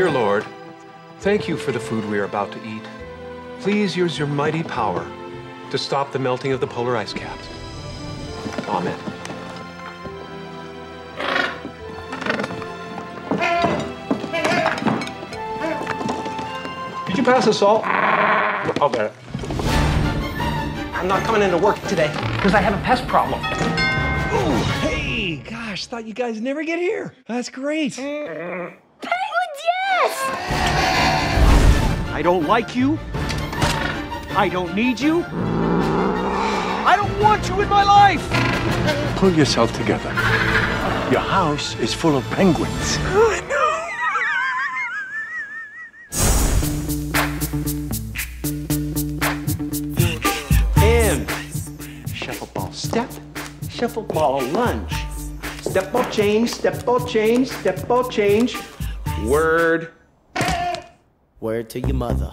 Dear Lord, thank you for the food we are about to eat. Please use your mighty power to stop the melting of the polar ice caps. Amen. Did you pass the salt? I'll it. I'm not coming into work today because I have a pest problem. Oh, hey, gosh, thought you guys never get here. That's great. Penguins, yes! I don't like you. I don't need you. I don't want you in my life. Pull yourself together. Your house is full of penguins. And shuffle ball step, shuffle ball lunge. Step ball change, step ball change, step ball change. Word. Word to your mother.